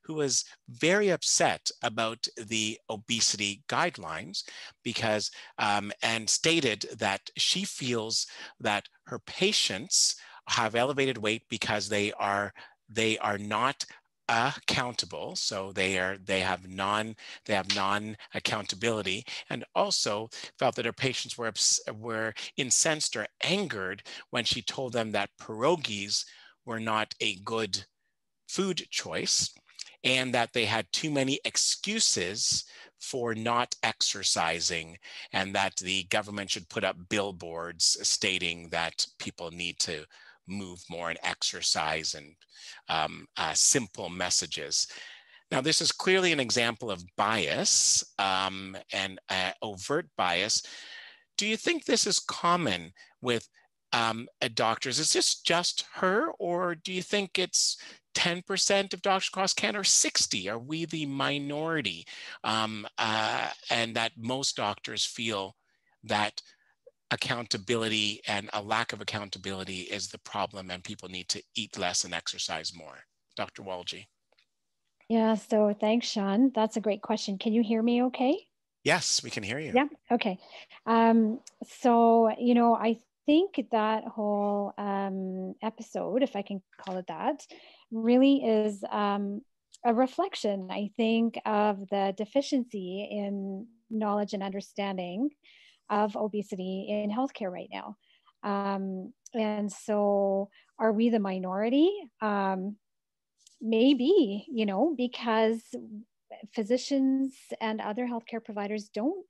A: who was very upset about the obesity guidelines because um, and stated that she feels that her patients have elevated weight because they are they are not accountable. So they are they have non they have non accountability and also felt that her patients were were incensed or angered when she told them that pierogies were not a good food choice and that they had too many excuses for not exercising and that the government should put up billboards stating that people need to move more and exercise and um, uh, simple messages. Now, this is clearly an example of bias um, and uh, overt bias. Do you think this is common with um, doctors? Is this just her, or do you think it's 10% of doctors across Canada or 60? Are we the minority? Um, uh, and that most doctors feel that accountability and a lack of accountability is the problem and people need to eat less and exercise more. Dr. Walji.
D: Yeah, so thanks, Sean. That's a great question. Can you hear me okay?
A: Yes, we can hear you.
D: Yeah, okay. Um, so, you know, I think that whole um, episode, if I can call it that, really is um, a reflection, I think, of the deficiency in knowledge and understanding of obesity in healthcare right now. Um, and so, are we the minority? Um, maybe, you know, because physicians and other healthcare providers don't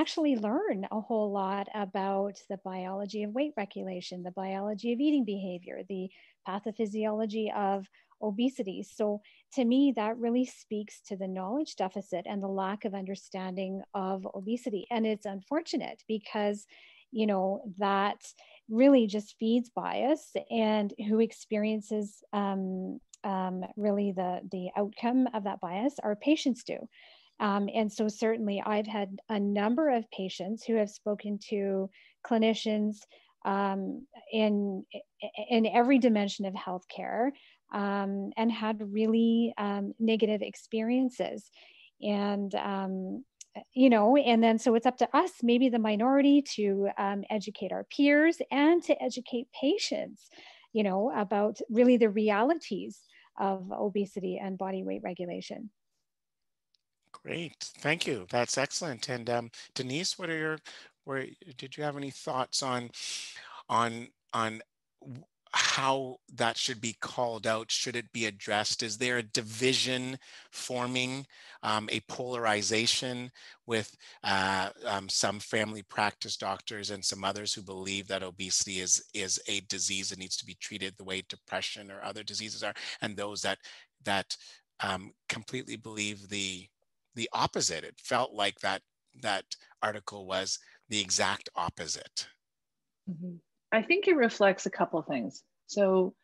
D: actually learn a whole lot about the biology of weight regulation, the biology of eating behavior, the pathophysiology of obesity. So, to me, that really speaks to the knowledge deficit and the lack of understanding of obesity. And it's unfortunate because, you know, that really just feeds bias and who experiences um, um, really the, the outcome of that bias, our patients do. Um, and so, certainly, I've had a number of patients who have spoken to clinicians um, in, in every dimension of healthcare um, and had really um, negative experiences. And um, you know, and then so it's up to us, maybe the minority, to um, educate our peers and to educate patients, you know, about really the realities of obesity and body weight regulation.
A: Great, thank you. That's excellent. And um, Denise, what are your, where did you have any thoughts on, on, on how that should be called out? Should it be addressed? Is there a division forming, um, a polarization with uh, um, some family practice doctors and some others who believe that obesity is, is a disease that needs to be treated the way depression or other diseases are, and those that, that um, completely believe the, the opposite? It felt like that, that article was the exact opposite.
B: Mm-hmm. I think it reflects a couple of things. So,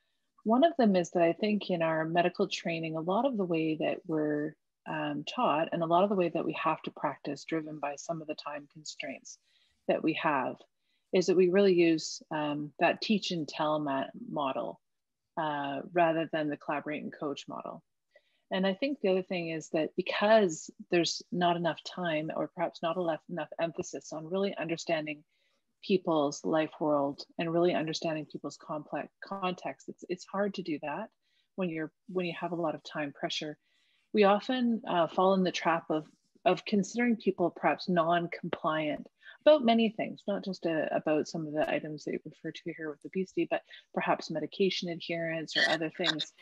B: one of them is that I think in our medical training, a lot of the way that we're um, taught and a lot of the way that we have to practice, driven by some of the time constraints that we have, is that we really use um, that teach and tell model uh, rather than the collaborate and coach model. And I think the other thing is that because there's not enough time, or perhaps not enough, enough emphasis on really understanding people's life world and really understanding people's complex context it's, it's hard to do that when you're when you have a lot of time pressure. We often uh, fall in the trap of of considering people perhaps non-compliant about many things not just uh, about some of the items that you refer to here with obesity but perhaps medication adherence or other things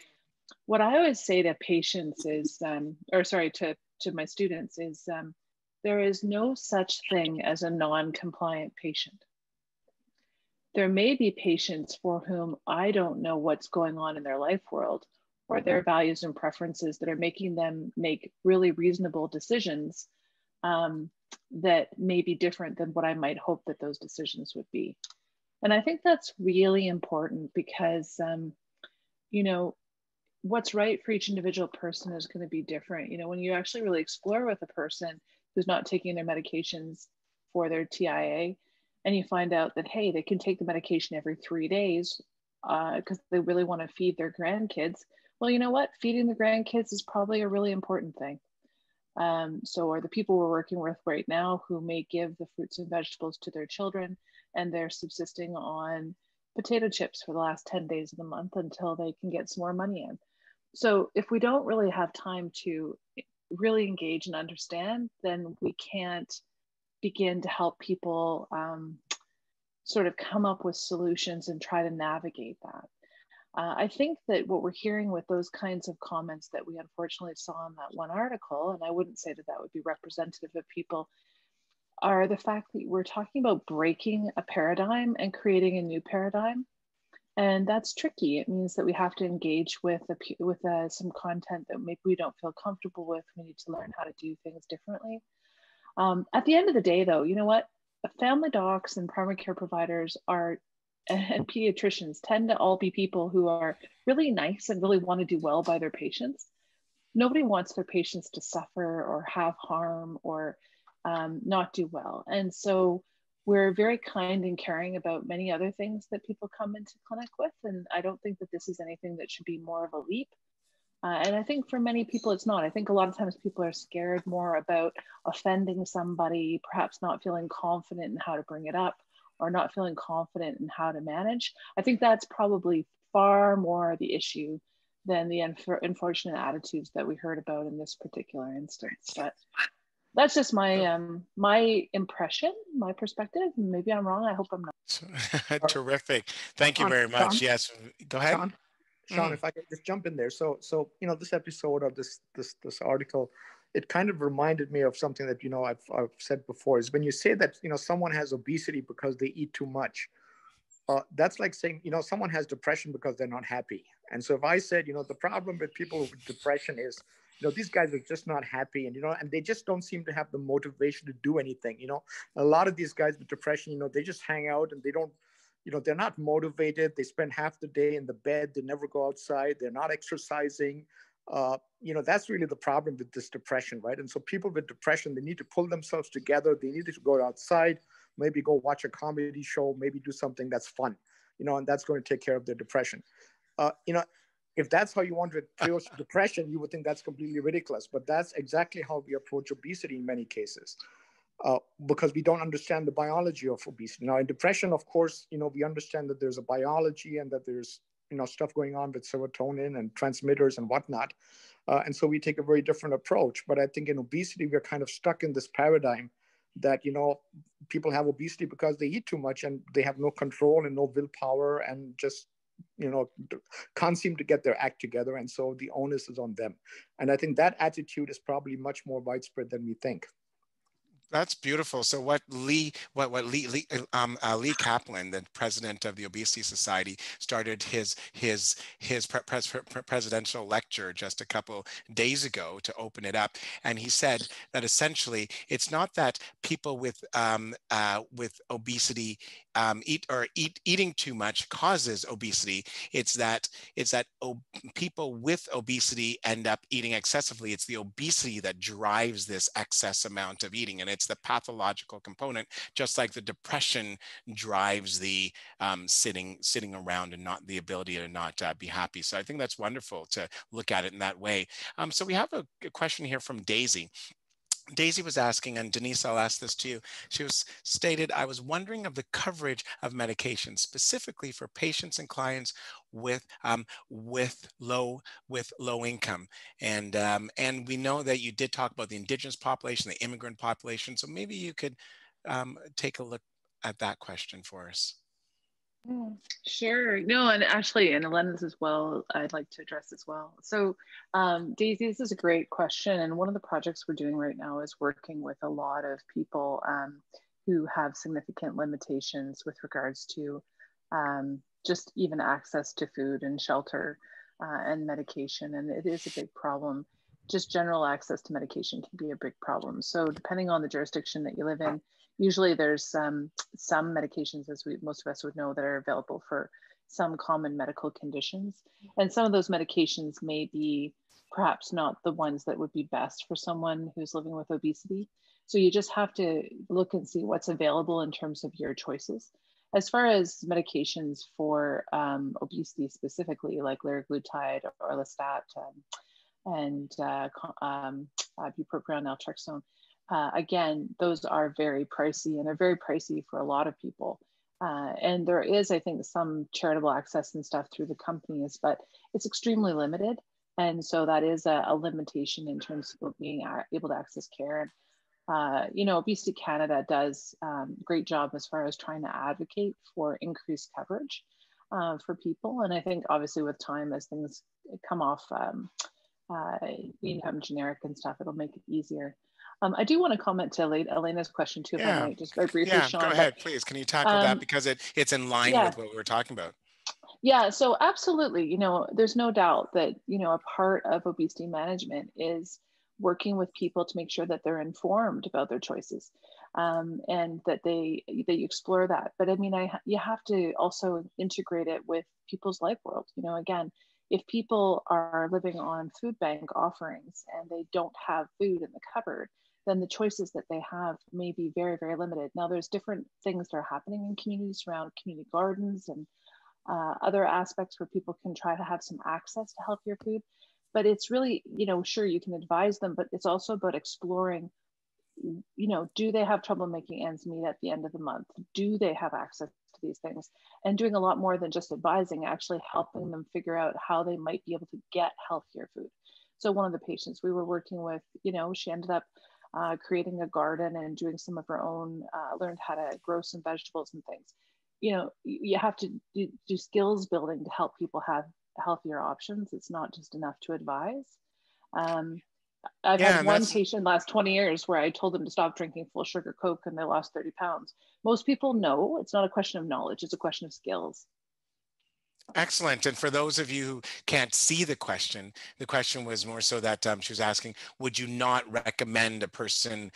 B: what i always say to patients is um, or sorry to to my students is um, there is no such thing as a non-compliant patient there may be patients for whom I don't know what's going on in their life world or their values and preferences that are making them make really reasonable decisions um, that may be different than what I might hope that those decisions would be. And I think that's really important because, um, you know, what's right for each individual person is going to be different. You know, when you actually really explore with a person who's not taking their medications for their TIA, and you find out that hey they can take the medication every three days because uh, they really want to feed their grandkids well you know what feeding the grandkids is probably a really important thing um, so are the people we're working with right now who may give the fruits and vegetables to their children and they're subsisting on potato chips for the last 10 days of the month until they can get some more money in so if we don't really have time to really engage and understand then we can't begin to help people um, sort of come up with solutions and try to navigate that. Uh, I think that what we're hearing with those kinds of comments that we unfortunately saw in that one article, and I wouldn't say that that would be representative of people, are the fact that we're talking about breaking a paradigm and creating a new paradigm. And that's tricky. It means that we have to engage with a, with uh, some content that maybe we don't feel comfortable with. We need to learn how to do things differently. Um, at the end of the day, though, you know what? Family docs and primary care providers are [laughs] and pediatricians tend to all be people who are really nice and really want to do well by their patients. Nobody wants their patients to suffer or have harm or um, not do well. And so we're very kind and caring about many other things that people come into clinic with. And I don't think that this is anything that should be more of a leap. Uh, and I think for many people, it's not. I think a lot of times people are scared more about offending somebody, perhaps not feeling confident in how to bring it up or not feeling confident in how to manage. I think that's probably far more the issue than the unfortunate attitudes that we heard about in this particular instance. But that's just my um, my impression, my perspective. Maybe I'm wrong. I hope I'm
A: not. [laughs] Terrific. Thank you very much. Yes. Go ahead.
C: Sean, mm. if I could just jump in there. So, so you know, this episode of this this this article, it kind of reminded me of something that you know I've I've said before. Is when you say that you know someone has obesity because they eat too much. Uh, that's like saying you know someone has depression because they're not happy. And so if I said you know the problem with people with depression is you know these guys are just not happy and you know and they just don't seem to have the motivation to do anything you know a lot of these guys with depression you know they just hang out and they don't you know, they're not motivated. They spend half the day in the bed. They never go outside. They're not exercising. Uh, you know, that's really the problem with this depression, right? And so people with depression, they need to pull themselves together. They need to go outside, maybe go watch a comedy show, maybe do something that's fun, you know, and that's going to take care of their depression. Uh, you know, if that's how you want to [laughs] approach depression, you would think that's completely ridiculous. But that's exactly how we approach obesity in many cases, uh, because we don't understand the biology of obesity. Now, in depression, of course, you know we understand that there's a biology and that there's you know stuff going on with serotonin and transmitters and whatnot, uh, and so we take a very different approach. But I think in obesity, we're kind of stuck in this paradigm that you know people have obesity because they eat too much and they have no control and no willpower and just you know can't seem to get their act together and so the onus is on them. And i think that attitude is probably much more widespread than we think
A: that's beautiful. So what Lee, what what Lee Lee, um, uh, Lee Kaplan, the president of the Obesity Society, started his his his pre pre presidential lecture just a couple days ago to open it up, and he said that essentially it's not that people with um, uh, with obesity um, eat or eat eating too much causes obesity. It's that it's that people with obesity end up eating excessively. It's the obesity that drives this excess amount of eating, and it's the pathological component, just like the depression drives the um, sitting sitting around and not the ability to not uh, be happy. So I think that's wonderful to look at it in that way. Um, so we have a, a question here from Daisy. Daisy was asking, and Denise, I'll ask this to you. She was stated, I was wondering of the coverage of medication, specifically for patients and clients with um, with low with low income, and um, and we know that you did talk about the indigenous population, the immigrant population. So maybe you could um, take a look at that question for us.
B: Sure. No, and actually, and Elena's as well, I'd like to address as well. So, um, Daisy, this is a great question. And one of the projects we're doing right now is working with a lot of people um, who have significant limitations with regards to um, just even access to food and shelter uh, and medication. And it is a big problem. Just general access to medication can be a big problem. So, depending on the jurisdiction that you live in, usually there's um, some medications, as we most of us would know, that are available for some common medical conditions. And some of those medications may be perhaps not the ones that would be best for someone who's living with obesity. So you just have to look and see what's available in terms of your choices. As far as medications for um, obesity specifically, like liraglutide or orlistat um, and uh, um, bupropion, naltrexone, uh, again, those are very pricey and they're very pricey for a lot of people. Uh, and there is, I think, some charitable access and stuff through the companies, but it's extremely limited. And so that is a, a limitation in terms of being able to access care. And, uh, you know, Obesity Canada does um, great job as far as trying to advocate for increased coverage uh, for people. And I think obviously with time, as things come off, um, uh, become generic and stuff, it'll make it easier. Um, I do want to comment to Elena's question too, if yeah. I might, just very briefly,
A: yeah,
B: Sean.
A: go ahead, but, please. Can you tackle um, that because it, it's in line yeah. with what we were talking about?
B: Yeah, so absolutely. You know, there's no doubt that you know a part of obesity management is working with people to make sure that they're informed about their choices um, and that they that you explore that. But I mean, I you have to also integrate it with people's life world. You know, again, if people are living on food bank offerings and they don't have food in the cupboard, then the choices that they have may be very, very limited. Now, there's different things that are happening in communities around community gardens and uh, other aspects where people can try to have some access to healthier food. But it's really, you know, sure, you can advise them, but it's also about exploring, you know, do they have trouble making ends meet at the end of the month? Do they have access to these things? And doing a lot more than just advising, actually helping them figure out how they might be able to get healthier food. So one of the patients we were working with, you know, she ended up uh, creating a garden and doing some of her own, uh, learned how to grow some vegetables and things. You know, you have to do, do skills building to help people have healthier options. It's not just enough to advise. Um, I've yeah, had one that's... patient last 20 years where I told them to stop drinking full sugar Coke and they lost 30 pounds. Most people know it's not a question of knowledge, it's a question of skills.
A: Excellent. And for those of you who can't see the question, the question was more so that um, she was asking, would you not recommend a person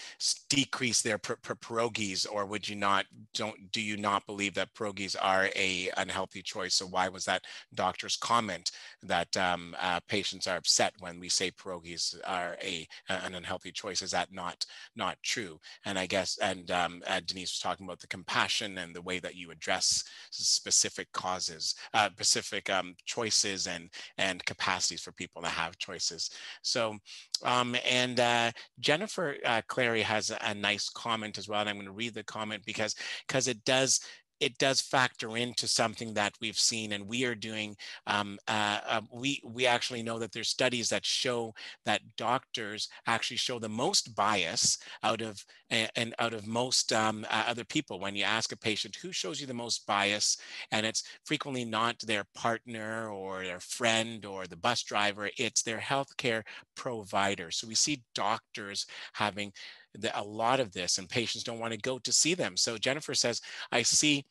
A: decrease their pierogies or would you not, don't, do you not believe that pierogies are a unhealthy choice? So why was that doctor's comment that um, uh, patients are upset when we say pierogies are a, an unhealthy choice? Is that not, not true? And I guess, and um, uh, Denise was talking about the compassion and the way that you address specific causes, uh, specific um, choices and and capacities for people to have choices. So, um, and uh, Jennifer uh, Clary has a nice comment as well, and I'm going to read the comment because because it does it does factor into something that we've seen and we are doing um, uh, uh, we we actually know that there's studies that show that doctors actually show the most bias out of and out of most um, uh, other people. When you ask a patient who shows you the most bias? and it's frequently not their partner or their friend or the bus driver it's their healthcare provider. So we see doctors having the, a lot of this and patients don't want to go to see them. So Jennifer says, I see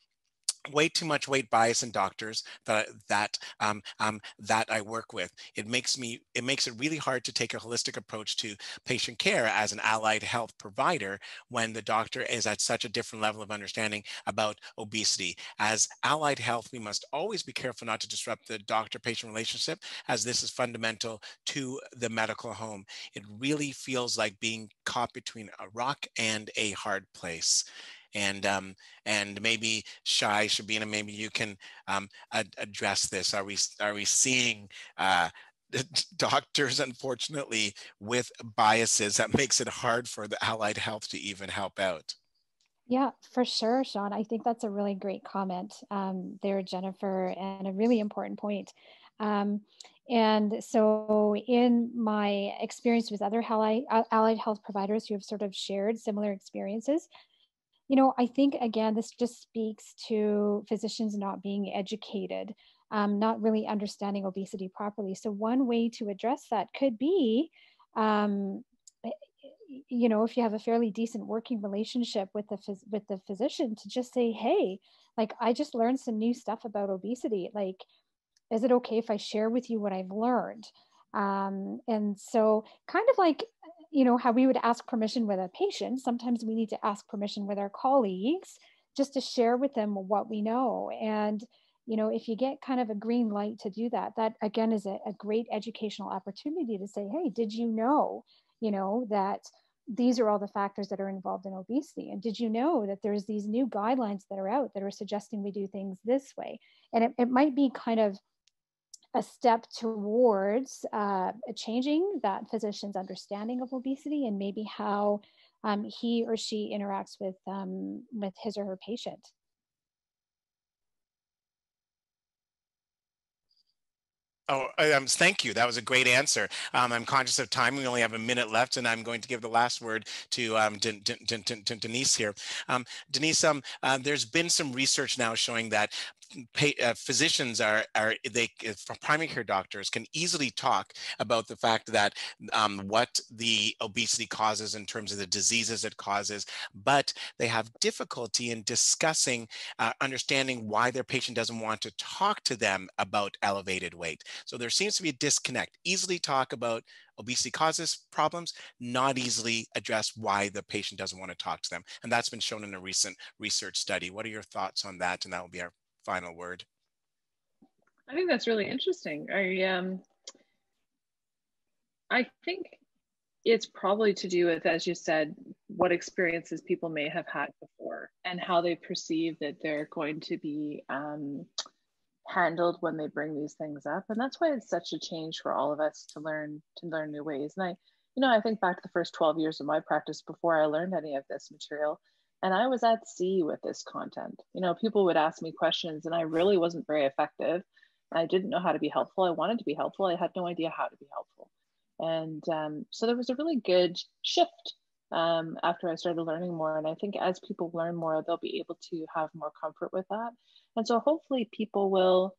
A: way too much weight bias in doctors that that um, um, that I work with. It makes me it makes it really hard to take a holistic approach to patient care as an allied health provider when the doctor is at such a different level of understanding about obesity. As allied health, we must always be careful not to disrupt the doctor-patient relationship, as this is fundamental to the medical home. It really feels like being caught between a rock and a hard place and um, and maybe Shai Shabina, maybe you can um, ad- address this. Are we are we seeing uh, [laughs] doctors, unfortunately, with biases that makes it hard for the allied health to even help out?
D: Yeah, for sure, Sean. I think that's a really great comment um, there, Jennifer, and a really important point. Um, and so, in my experience with other allied, allied health providers who have sort of shared similar experiences, you know, I think again, this just speaks to physicians not being educated, um, not really understanding obesity properly. So, one way to address that could be, um, you know, if you have a fairly decent working relationship with the phys- with the physician, to just say, "Hey, like I just learned some new stuff about obesity. Like, is it okay if I share with you what I've learned?" Um, and so, kind of like you know, how we would ask permission with a patient, sometimes we need to ask permission with our colleagues just to share with them what we know. And, you know, if you get kind of a green light to do that, that again is a, a great educational opportunity to say, hey, did you know, you know, that these are all the factors that are involved in obesity. And did you know that there's these new guidelines that are out that are suggesting we do things this way? And it, it might be kind of a step towards uh, changing that physician's understanding of obesity and maybe how um, he or she interacts with um, with his or her patient.
A: Oh, um, thank you. That was a great answer. Um, I'm conscious of time. We only have a minute left, and I'm going to give the last word to, um, Denise here. Um, Denise, um, uh, there's been some research now showing that pay, uh, physicians are, are they uh, primary care doctors can easily talk about the fact that um, what the obesity causes in terms of the diseases it causes, but they have difficulty in discussing, uh, understanding why their patient doesn't want to talk to them about elevated weight. So there seems to be a disconnect. Easily talk about obesity causes problems, not easily address why the patient doesn't want to talk to them. And that's been shown in a recent research study. What are your thoughts on that? And that will be our final word.
B: I think that's really interesting. I um, I think it's probably to do with, as you said, what experiences people may have had before and how they perceive that they're going to be um, handled when they bring these things up. And that's why it's such a change for all of us to learn to learn new ways. And I, you know, I think back to the first 12 years of my practice before I learned any of this material and I was at sea with this content. You know, people would ask me questions and I really wasn't very effective. I didn't know how to be helpful. I wanted to be helpful. I had no idea how to be helpful. And um, so there was a really good shift um, after I started learning more. And I think as people learn more, they'll be able to have more comfort with that. And so hopefully people will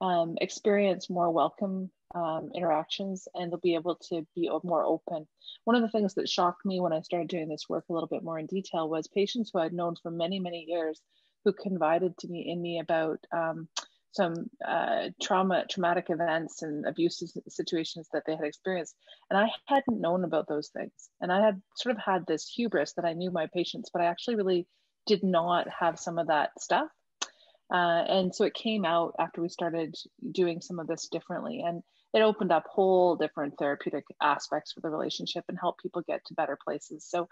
B: um, experience more welcome um, interactions and they'll be able to be more open. One of the things that shocked me when I started doing this work a little bit more in detail was patients who I'd known for many, many years who confided to me in me about um, some uh, trauma, traumatic events and abusive situations that they had experienced. And I hadn't known about those things. And I had sort of had this hubris that I knew my patients, but I actually really did not have some of that stuff. Uh, and so it came out after we started doing some of this differently. And it opened up whole different therapeutic aspects for the relationship and helped people get to better places. So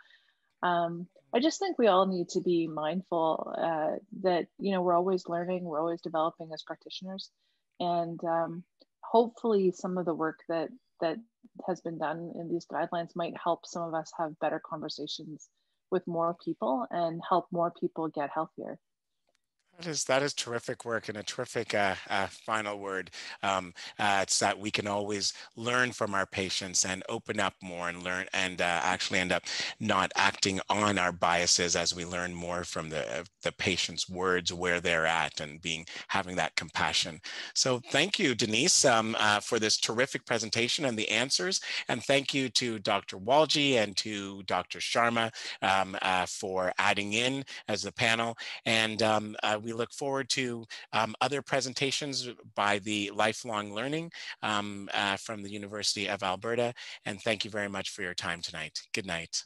B: um, I just think we all need to be mindful uh, that you know we're always learning, we're always developing as practitioners, and um, hopefully some of the work that that has been done in these guidelines might help some of us have better conversations with more people and help more people get healthier.
A: That is that is terrific work and a terrific uh, uh, final word. Um, uh, it's that we can always learn from our patients and open up more and learn and uh, actually end up not acting on our biases as we learn more from the the patient's words, where they're at, and being having that compassion. So thank you, Denise, um, uh, for this terrific presentation and the answers, and thank you to Dr. Walji and to Dr. Sharma um, uh, for adding in as the panel and. We look forward to um, other presentations by the Lifelong Learning um, uh, from the University of Alberta. And thank you very much for your time tonight. Good night.